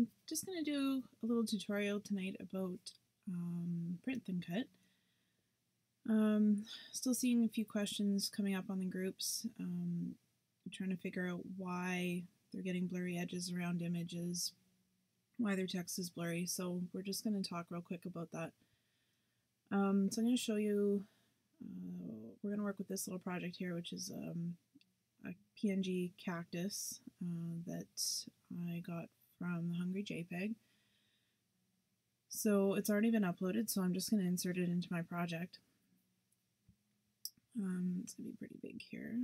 I'm just going to do a little tutorial tonight about um, print then cut. Um, still seeing a few questions coming up on the groups. Um, trying to figure out why they're getting blurry edges around images, why their text is blurry. So we're just going to talk real quick about that. Um, so I'm going to show you, uh, we're going to work with this little project here, which is um, a PNG cactus uh, that I got from the Hungry JPEG. So it's already been uploaded, so I'm just going to insert it into my project. Um, it's going to be pretty big here.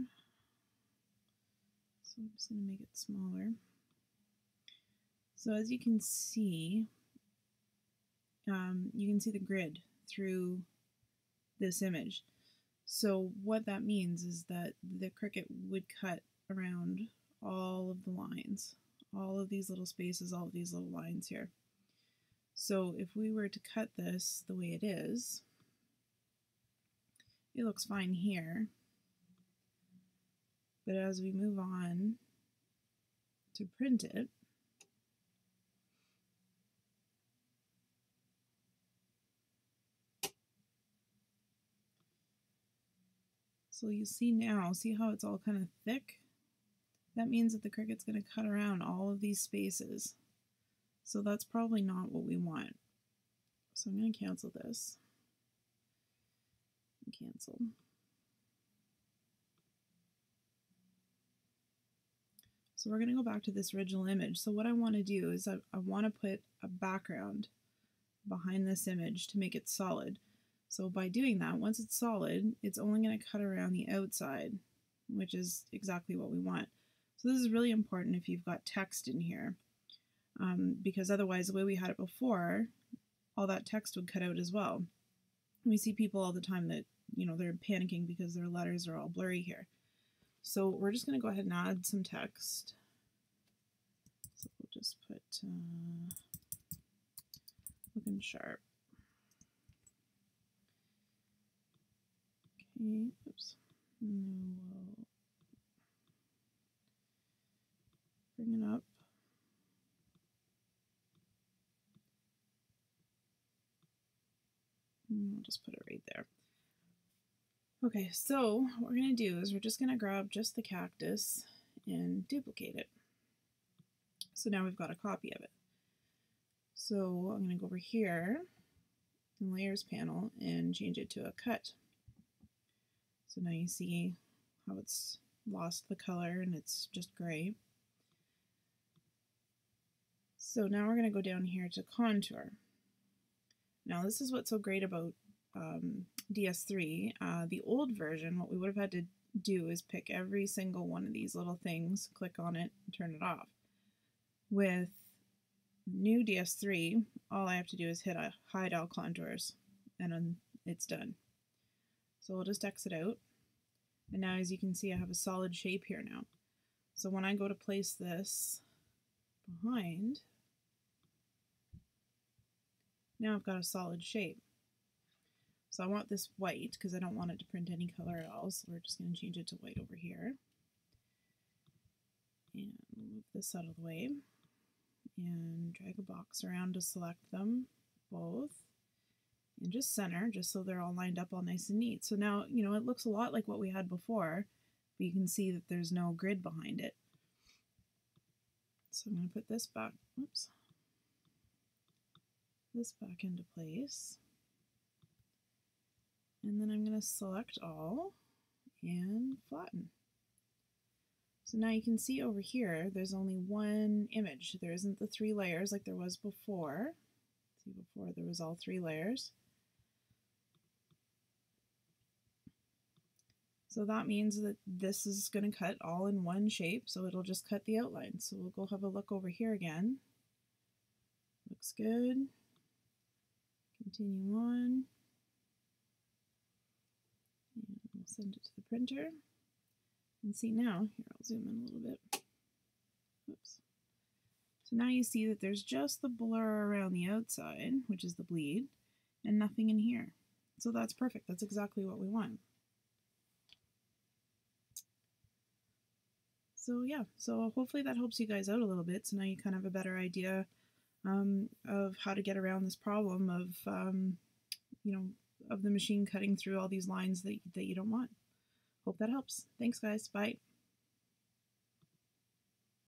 So I'm just going to make it smaller. So as you can see, um, you can see the grid through this image. So what that means is that the Cricut would cut around all of the lines, all of these little spaces, all of these little lines here. So if we were to cut this the way it is, it looks fine here. But as we move on to print it, So you see now, see how it's all kind of thick? That means that the Cricut's going to cut around all of these spaces. So that's probably not what we want. So I'm going to cancel this. Cancel. So we're going to go back to this original image. So what I want to do is I, I want to put a background behind this image to make it solid. So by doing that, once it's solid, it's only going to cut around the outside, which is exactly what we want. So this is really important if you've got text in here, um, because otherwise the way we had it before, all that text would cut out as well. We see people all the time that, you know, they're panicking because their letters are all blurry here. So we're just going to go ahead and add some text. So we'll just put uh, looking sharp. Okay, oops. And we'll bring it up. And I'll just put it right there. Okay, so what we're going to do is we're just going to grab just the cactus and duplicate it. So now we've got a copy of it. So I'm going to go over here in Layers panel and change it to a cut. So now you see how it's lost the color and it's just gray. So now we're going to go down here to contour. Now this is what's so great about um, DS3. Uh, the old version, what we would have had to do is pick every single one of these little things, click on it, turn it off. With new DS3, all I have to do is hit a hide all contours and it's done. So we'll just exit out. And now as you can see, I have a solid shape here now. So when I go to place this behind, now I've got a solid shape. So I want this white because I don't want it to print any color at all. So we're just going to change it to white over here. And move this out of the way. And drag a box around to select them both and just center just so they're all lined up all nice and neat. So now, you know, it looks a lot like what we had before, but you can see that there's no grid behind it. So I'm going to put this back, oops, this back into place. And then I'm going to select all and flatten. So now you can see over here, there's only one image. There isn't the three layers like there was before. See, before there was all three layers. So that means that this is going to cut all in one shape, so it'll just cut the outline. So we'll go have a look over here again. Looks good. Continue on. And we'll send it to the printer. And see now, here I'll zoom in a little bit. Oops. So now you see that there's just the blur around the outside, which is the bleed, and nothing in here. So that's perfect. That's exactly what we want. So yeah, so hopefully that helps you guys out a little bit. So now you kind of have a better idea um, of how to get around this problem of, um, you know, of the machine cutting through all these lines that, that you don't want. Hope that helps. Thanks, guys. Bye.